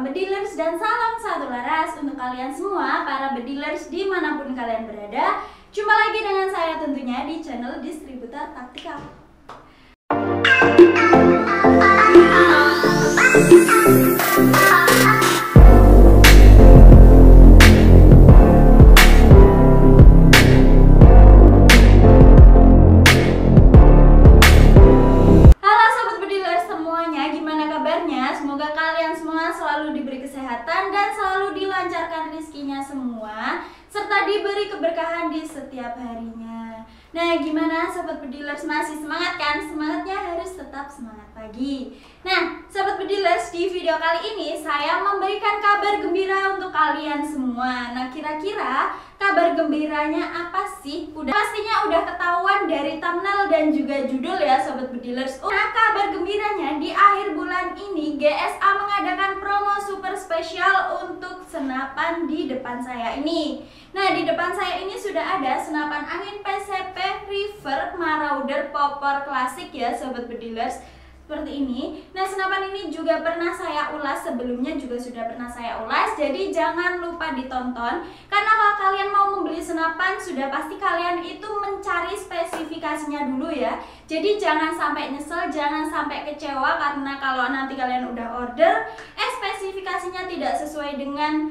bedilers dan salam satu laras untuk kalian semua para bedilers di mana pun kalian berada. Jumpa lagi dengan saya tentunya di channel Distributor Taktikal kesehatan dan selalu dilancarkan rezekinya semua serta diberi keberkahan di setiap harinya. Nah, gimana sobat bedilers masih semangat kan? Semangatnya harus tetap semangat pagi. Nah, sobat bedilers di video kali ini saya memberikan kabar gembira untuk kalian semua. Nah, kira-kira kabar gembiranya apa sih? Udah pastinya udah ketahuan dari thumbnail dan juga judul ya sobat bedilers. Nah, kabar gembiranya di akhir bulan ini GSA senapan di depan saya ini. Nah, di depan saya ini sudah ada senapan angin PCP River Marauder Popor Klasik ya sobat bedilers seperti ini. Nah, senapan ini juga pernah saya ulas sebelumnya juga sudah pernah saya ulas. Jadi jangan lupa ditonton karena kalau kalian mau membeli senapan sudah pasti kalian itu mencari spesifikasinya dulu ya. Jadi jangan sampai nyesel, jangan sampai kecewa karena kalau nanti kalian udah order eh spesifikasinya tidak sesuai dengan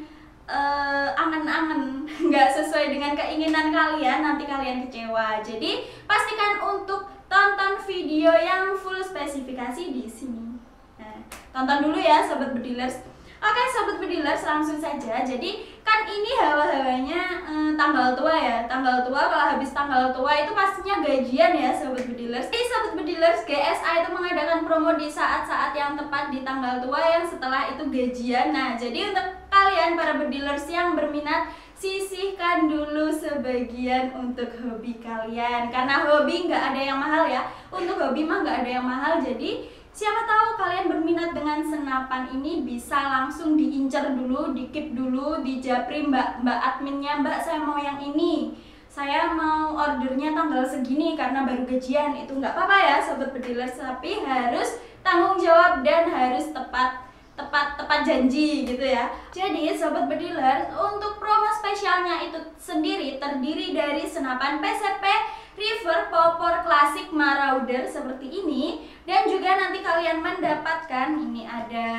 eh, angan-angan, nggak sesuai dengan keinginan kalian, nanti kalian kecewa. Jadi pastikan untuk tonton video yang full spesifikasi di sini. Nah, tonton dulu ya sobat bedilers. Oke sobat bedilers langsung saja. Jadi kan ini hawa-hawanya eh, tanggal tua ya. Tanggal tua kalau habis tanggal tua itu pastinya gajian ya sobat bedilers. Jadi sobat bedilers GSA itu mengadakan promo di saat-saat yang tepat di tanggal tua yang setelah itu gajian. Nah, jadi untuk kalian para bedilers yang berminat sisihkan dulu sebagian untuk hobi kalian. Karena hobi nggak ada yang mahal ya. Untuk hobi mah nggak ada yang mahal. Jadi siapa tahu kalian berminat dengan senapan ini bisa langsung diincar dulu dikip dulu dijapri mbak mbak adminnya mbak saya mau yang ini. Saya mau ordernya tanggal segini karena baru gajian. Itu nggak apa-apa ya sobat bedilers. Tapi harus tanggung jawab dan harus tepat tepat tepat janji gitu ya. Jadi sobat bediler untuk promo spesialnya itu sendiri terdiri dari senapan PCP River Popor Klasik Marauder seperti ini dan juga nanti kalian mendapatkan ini ada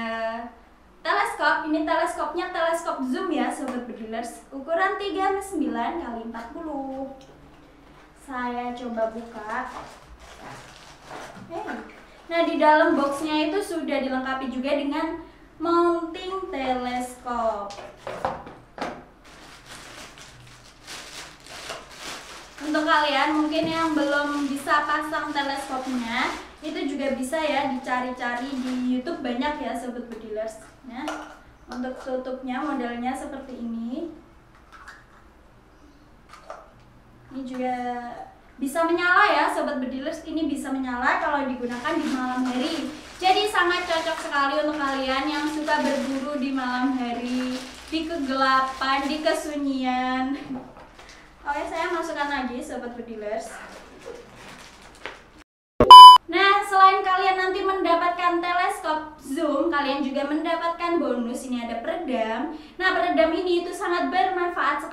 teleskop. Ini teleskopnya teleskop zoom ya sobat bedilers ukuran 39 kali 40. Saya coba buka. Hey. Nah, di dalam boxnya itu sudah dilengkapi juga dengan mounting teleskop. Untuk kalian mungkin yang belum bisa pasang teleskopnya, itu juga bisa ya dicari-cari di YouTube banyak ya sobat bedilers. Ya. Untuk tutupnya modelnya seperti ini. Ini juga bisa menyala ya sobat bedilers ini bisa menyala kalau digunakan di malam hari jadi sangat cocok sekali untuk kalian yang suka berburu di malam hari, di kegelapan, di kesunyian. Oke, saya masukkan lagi sobat bedilers. Nah, selain kalian nanti mendapatkan teleskop zoom, kalian juga mendapatkan bonus. Ini ada peredam. Nah, peredam ini itu sangat bermanfaat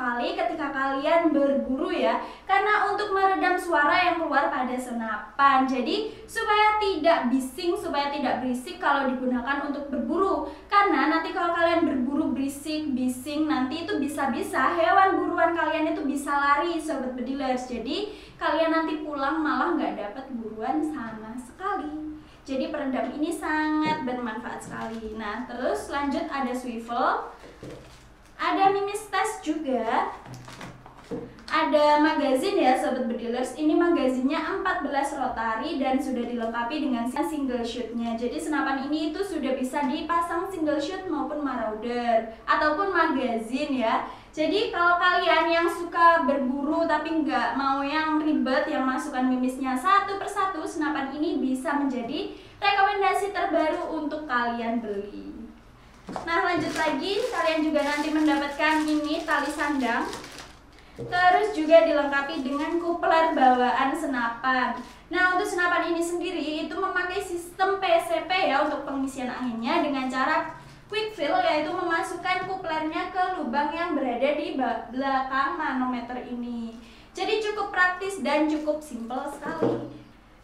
sekali ketika kalian berburu ya. Karena untuk meredam suara yang keluar pada senapan. Jadi, supaya tidak bising, supaya tidak berisik kalau digunakan untuk berburu. Karena nanti kalau kalian berburu berisik, bising, nanti itu bisa-bisa hewan buruan kalian itu bisa lari, sobat bedilers. Jadi, kalian nanti pulang malah nggak dapat buruan sama sekali. Jadi peredam ini sangat bermanfaat sekali. Nah, terus lanjut ada swivel, ada mimis tes juga, ada magazin ya sobat bedilers. Ini magazinnya 14 rotari dan sudah dilengkapi dengan single shootnya. Jadi senapan ini itu sudah bisa dipasang single shoot maupun marauder ataupun magazin ya. Jadi kalau kalian yang suka berburu tapi nggak mau yang ribet yang masukkan mimisnya satu persatu, senapan ini bisa menjadi rekomendasi terbaru untuk kalian beli. Nah lanjut lagi, kalian juga nanti mendapatkan ini tali sandang. Terus juga dilengkapi dengan kupler bawaan senapan. Nah untuk senapan ini sendiri itu memakai sistem PCP ya untuk pengisian anginnya dengan cara quick fill yaitu memasukkan kuplernya ke lubang yang berada di belakang manometer ini. Jadi cukup praktis dan cukup simple sekali.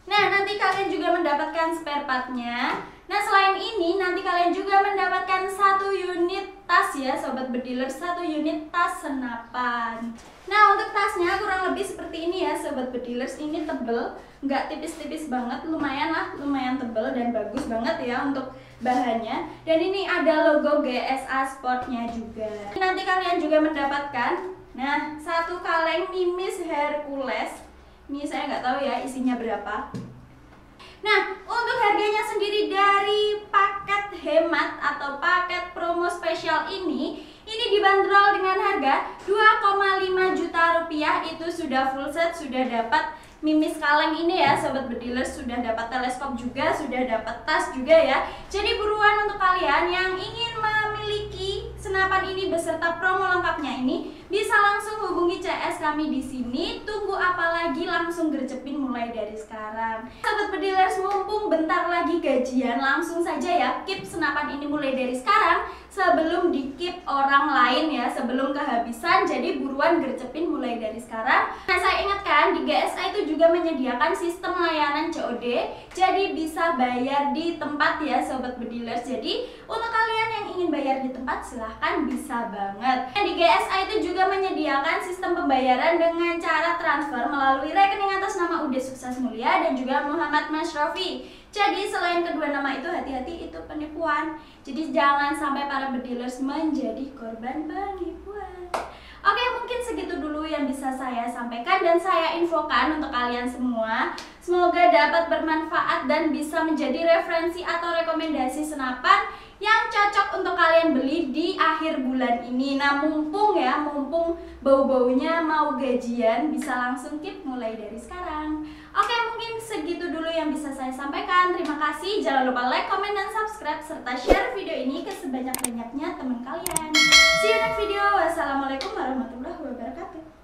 Nah, nanti kalian juga mendapatkan spare partnya. Nah, selain ini, nanti kalian juga mendapatkan satu unit tas ya, sobat bediler, satu unit tas senapan. Nah, untuk tasnya kurang lebih seperti ini ya, sobat bedilers. Ini tebel, nggak tipis-tipis banget, lumayan lah, lumayan tebel dan bagus banget ya untuk bahannya. Dan ini ada logo GSA Sportnya juga. Nanti kalian juga mendapatkan, nah, satu kaleng Mimis Hercules ini saya nggak tahu ya isinya berapa. Nah, untuk harganya sendiri dari atau paket promo spesial ini, ini dibanderol dengan harga 2,5 juta rupiah. Itu sudah full set, sudah dapat mimis kaleng ini ya sobat bediler sudah dapat teleskop juga sudah dapat tas juga ya. Jadi buruan untuk kalian yang ingin memiliki senapan ini beserta promo lengkapnya ini bisa langsung hubungi CS kami di sini. Tunggu apa lagi? Langsung gercepin mulai dari sekarang. Sobat bedilers mumpung bentar lagi gajian langsung saja ya keep senapan ini mulai dari sekarang sebelum di keep orang lain ya sebelum kehabisan jadi buruan gercepin mulai dari sekarang. Nah saya ingatkan di GSA itu juga menyediakan sistem layanan COD jadi bisa bayar di tempat ya sobat bedilers. Jadi untuk kalian yang ingin bayar di tempat silahkan bisa banget. Nah, di GSA itu juga menyediakan sistem pembayaran dengan cara transfer melalui rekening atas nama UD Sukses Mulia dan juga Muhammad Masrofi jadi selain kedua nama itu hati-hati itu penipuan. Jadi jangan sampai para bedilers menjadi korban penipuan. Oke mungkin segitu dulu yang bisa saya sampaikan dan saya infokan untuk kalian semua. Semoga dapat bermanfaat dan bisa menjadi referensi atau rekomendasi senapan yang cocok untuk kalian beli di akhir bulan ini. Nah mumpung ya, mumpung bau-baunya mau gajian bisa langsung keep mulai dari sekarang. Oke, mungkin segitu dulu yang bisa sampaikan. Terima kasih. Jangan lupa like, comment, dan subscribe serta share video ini ke sebanyak-banyaknya teman kalian. See you next video. Wassalamualaikum warahmatullahi wabarakatuh.